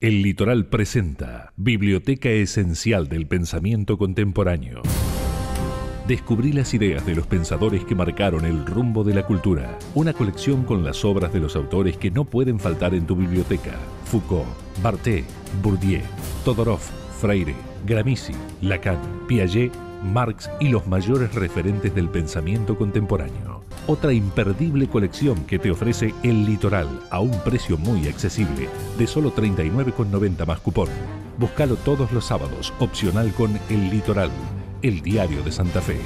El Litoral presenta Biblioteca Esencial del Pensamiento Contemporáneo. Descubrí las ideas de los pensadores que marcaron el rumbo de la cultura. Una colección con las obras de los autores que no pueden faltar en tu biblioteca. Foucault, Barthes, Bourdieu, Todorov, Freire, Gramsci, Lacan, Piaget, Marx y los mayores referentes del pensamiento contemporáneo otra imperdible colección que te ofrece El Litoral a un precio muy accesible de solo 39,90 más cupón. Búscalo todos los sábados, opcional con El Litoral, el diario de Santa Fe.